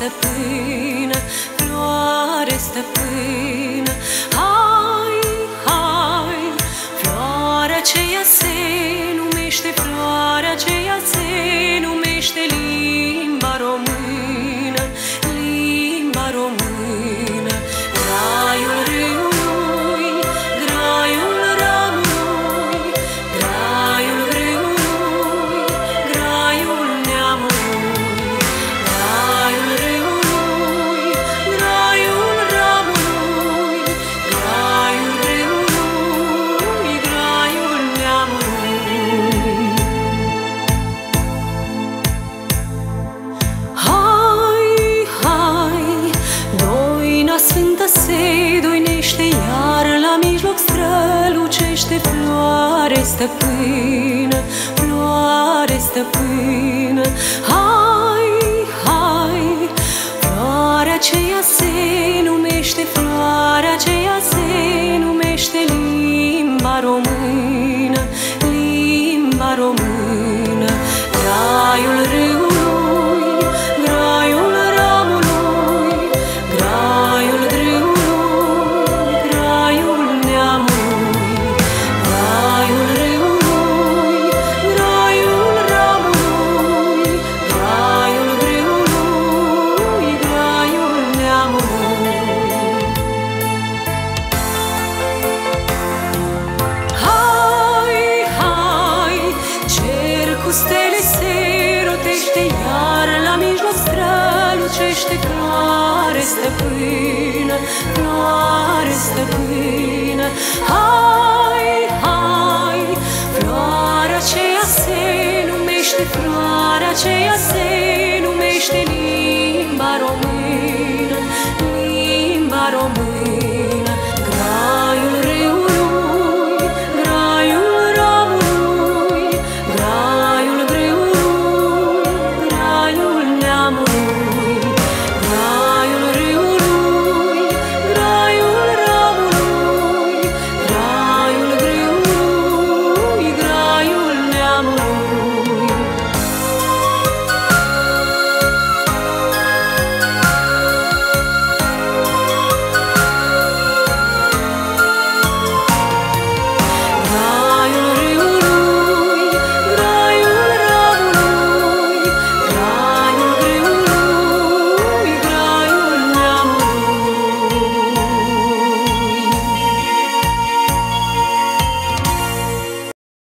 stăpână, strălucește floare stăpână, floare stăpână. Hai, hai, floarea aceea se numește, floarea aceea se numește limba română, limba română. Lucește iar la mijloc strălucește clare stăpână, clare stăpână. Hai, hai, floarea aceea se numește floarea aceea se